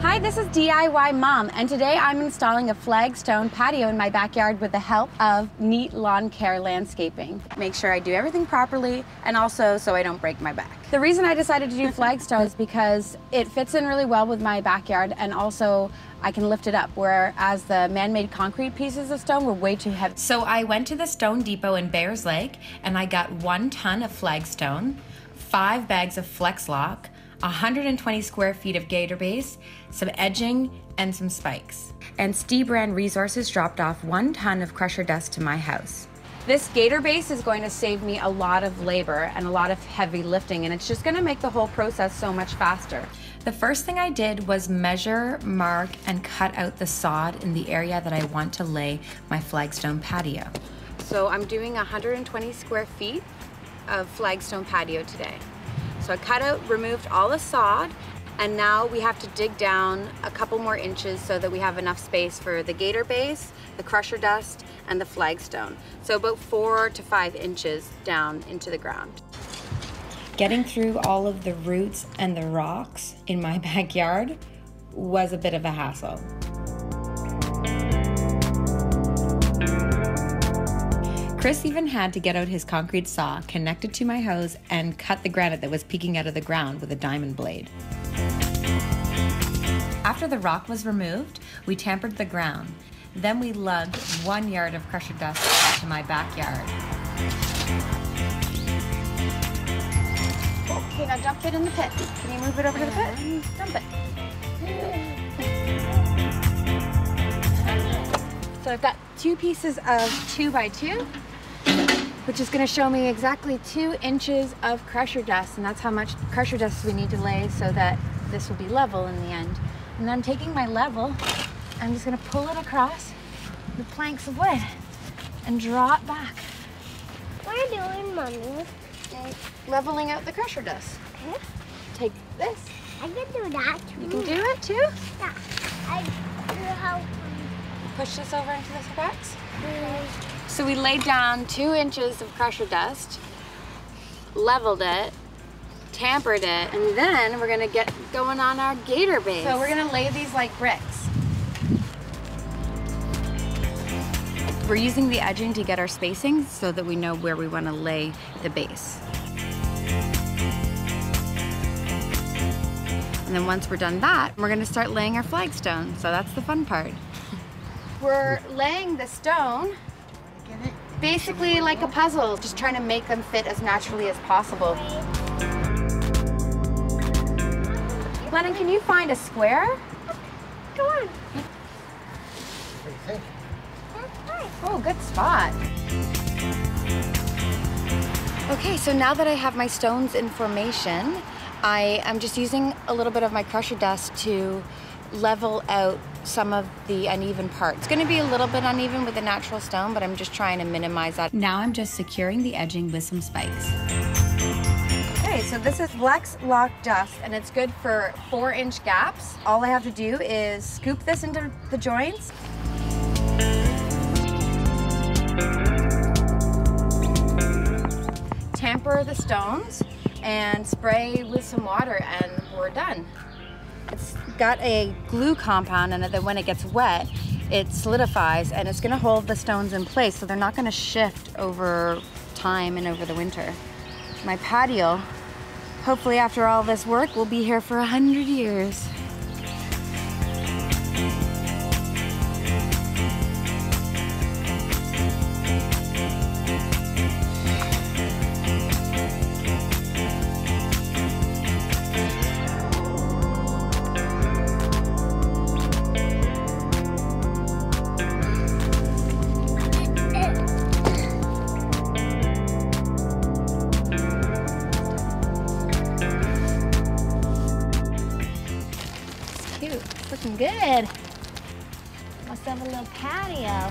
Hi, this is DIY Mom, and today I'm installing a flagstone patio in my backyard with the help of Neat Lawn Care Landscaping. Make sure I do everything properly and also so I don't break my back. The reason I decided to do flagstone is because it fits in really well with my backyard and also I can lift it up, whereas the man-made concrete pieces of stone were way too heavy. So I went to the Stone Depot in Bayers Lake and I got one ton of flagstone, five bags of flex lock, 120 square feet of gator base, some edging, and some spikes. And Stebran Resources dropped off one ton of crusher dust to my house. This gator base is going to save me a lot of labor and a lot of heavy lifting, and it's just going to make the whole process so much faster. The first thing I did was measure, mark, and cut out the sod in the area that I want to lay my flagstone patio. So I'm doing 120 square feet of flagstone patio today. So I cut out, removed all the sod, and now we have to dig down a couple more inches so that we have enough space for the gator base, the crusher dust, and the flagstone. So about four to five inches down into the ground. Getting through all of the roots and the rocks in my backyard was a bit of a hassle. Chris even had to get out his concrete saw, connect it to my hose, and cut the granite that was peeking out of the ground with a diamond blade. After the rock was removed, we tampered the ground. Then we lugged one yard of crusher dust to my backyard. Okay, now dump it in the pit. Can you move it over to the pit? Dump it. So I've got two pieces of two by two which is gonna show me exactly two inches of crusher dust, and that's how much crusher dust we need to lay so that this will be level in the end. And I'm taking my level, I'm just gonna pull it across the planks of wood and draw it back. What are you doing, Mommy? Leveling out the crusher dust. Okay. Take this. I can do that too. You can do it too? Yeah. I do how. Push this over into this box. Mm. So we laid down two inches of crusher dust, leveled it, tampered it, and then we're gonna get going on our gator base. So we're gonna lay these like bricks. We're using the edging to get our spacing so that we know where we wanna lay the base. And then once we're done that, we're gonna start laying our flagstone. So that's the fun part. We're laying the stone basically like a puzzle, just trying to make them fit as naturally as possible. Lennon, can you find a square? Go on. What do you think? Oh, good spot. Okay, so now that I have my stones in formation, I am just using a little bit of my crusher dust to level out some of the uneven parts. It's going to be a little bit uneven with the natural stone, but I'm just trying to minimize that. Now I'm just securing the edging with some spikes. Okay, so this is Flex Lock Dust, and it's good for four inch gaps. All I have to do is scoop this into the joints. Tamper the stones and spray with some water and we're done. It's got a glue compound in it that when it gets wet, it solidifies and it's gonna hold the stones in place so they're not gonna shift over time and over the winter. My patio, hopefully after all this work, will be here for a hundred years. Looking good. Must have a little patio.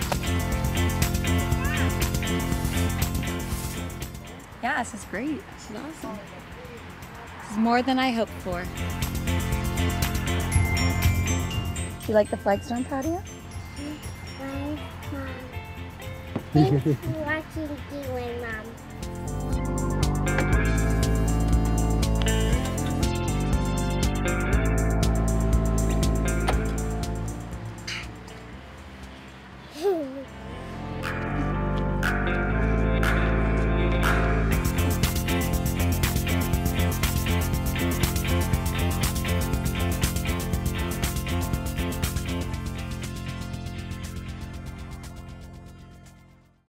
Yeah, this is great. This is awesome. This is more than I hoped for. You like the flagstone patio? Bye, Mom. Thanks for watching DIY, Mom.